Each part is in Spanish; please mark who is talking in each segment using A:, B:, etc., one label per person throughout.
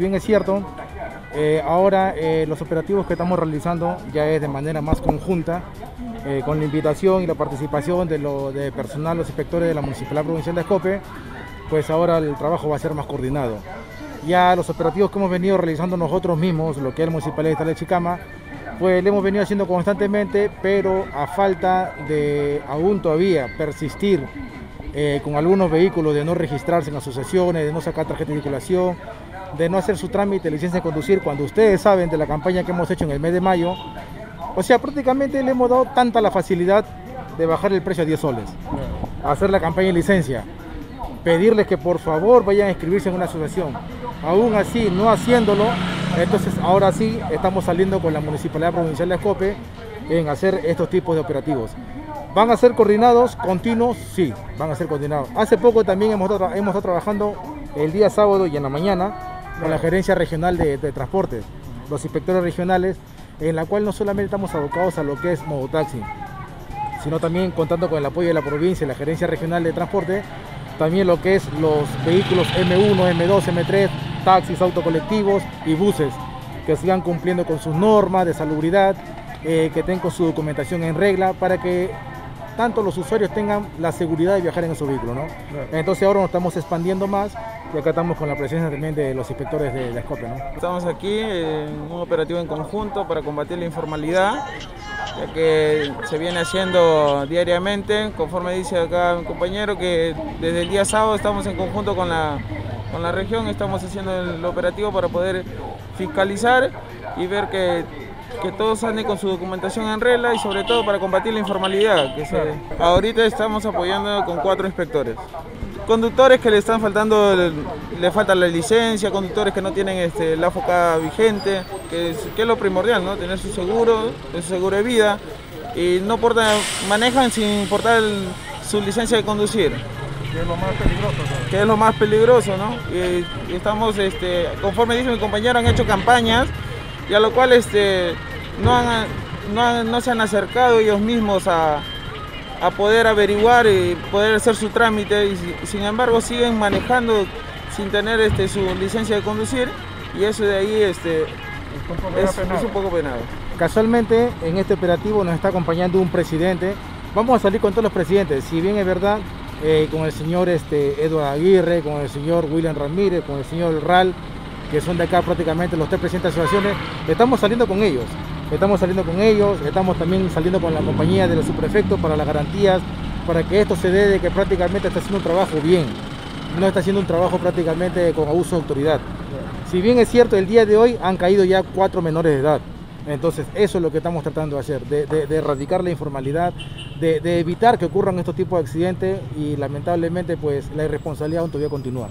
A: bien es cierto, eh, ahora eh, los operativos que estamos realizando ya es de manera más conjunta, eh, con la invitación y la participación de, lo, de personal, los inspectores de la Municipalidad Provincial de Escope, pues ahora el trabajo va a ser más coordinado. Ya los operativos que hemos venido realizando nosotros mismos, lo que es la Municipalidad de Chicama, pues lo hemos venido haciendo constantemente, pero a falta de aún todavía persistir con algunos vehículos de no registrarse en asociaciones, de no sacar tarjeta de circulación, de no hacer su trámite de licencia de conducir, cuando ustedes saben de la campaña que hemos hecho en el mes de mayo, o sea, prácticamente le hemos dado tanta la facilidad de bajar el precio a 10 soles, hacer la campaña de licencia, pedirles que por favor vayan a inscribirse en una asociación. Aún así, no haciéndolo, entonces ahora sí estamos saliendo con la Municipalidad Provincial de Escope en hacer estos tipos de operativos. ¿Van a ser coordinados continuos? Sí, van a ser coordinados. Hace poco también hemos hemos estado trabajando el día sábado y en la mañana con la Gerencia Regional de, de Transportes, los inspectores regionales, en la cual no solamente estamos abocados a lo que es mototaxi, sino también contando con el apoyo de la provincia y la Gerencia Regional de Transporte, también lo que es los vehículos M1, M2, M3, taxis, autocolectivos y buses, que sigan cumpliendo con sus normas de salubridad, eh, que tengan su documentación en regla, para que tanto los usuarios tengan la seguridad de viajar en esos vehículos. ¿no? Entonces ahora nos estamos expandiendo más y acá estamos con la presencia también de los inspectores de la Escope. ¿no?
B: Estamos aquí en un operativo en conjunto para combatir la informalidad, ya que se viene haciendo diariamente, conforme dice acá mi compañero, que desde el día sábado estamos en conjunto con la, con la región, estamos haciendo el operativo para poder fiscalizar y ver que que todos anden con su documentación en regla y sobre todo para combatir la informalidad. Que se... Ahorita estamos apoyando con cuatro inspectores. Conductores que le están faltando, le falta la licencia, conductores que no tienen este, la foca vigente, que es, que es lo primordial, ¿no? Tener su seguro, su seguro de vida y no portan, manejan sin importar el, su licencia de conducir.
C: Que es lo más peligroso. ¿no?
B: Que es lo más peligroso, ¿no? Y, y estamos, este, conforme dice mi compañero, han hecho campañas y a lo cual este, no, han, no, han, no se han acercado ellos mismos a, a, poder averiguar y poder hacer su trámite y, sin embargo siguen manejando sin tener este, su licencia de conducir y eso de ahí este, es, es, un poco penado.
A: Casualmente en este operativo nos está acompañando un presidente, vamos a salir con todos los presidentes, si bien es verdad, eh, con el señor este, Eduardo Aguirre, con el señor William Ramírez, con el señor Ral, que son de acá prácticamente los tres presidentes de asociaciones, estamos saliendo con ellos. Estamos saliendo con ellos, estamos también saliendo con la compañía de los subprefectos para las garantías, para que esto se dé de que prácticamente está haciendo un trabajo bien, no está haciendo un trabajo prácticamente con abuso de autoridad. Si bien es cierto, el día de hoy han caído ya cuatro menores de edad. Entonces, eso es lo que estamos tratando de hacer, de, erradicar la informalidad, de, de, evitar que ocurran estos tipos de accidentes y lamentablemente pues la irresponsabilidad aún todavía continúa.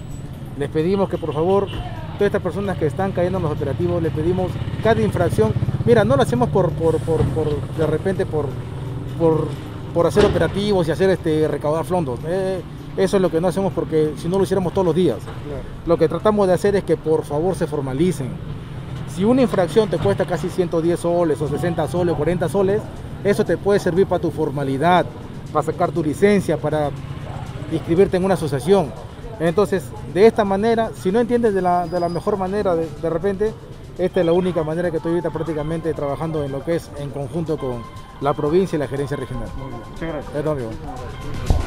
A: Les pedimos que por favor, todas estas personas que están cayendo en los operativos, les pedimos cada infracción Mira, no lo hacemos por, por, por, por de repente por, por, por, hacer operativos y hacer este recaudar fondos. Eh, eso es lo que no hacemos porque si no lo hiciéramos todos los días. Claro. Lo que tratamos de hacer es que por favor se formalicen. Si una infracción te cuesta casi 110 soles o 60 soles o 40 soles, eso te puede servir para tu formalidad, para sacar tu licencia, para inscribirte en una asociación. Entonces, de esta manera, si no entiendes de la, de la mejor manera de, de repente, esta es la única manera que estoy ahorita prácticamente trabajando en lo que es en conjunto con la provincia y la gerencia regional.
C: Muy bien. Muchas gracias.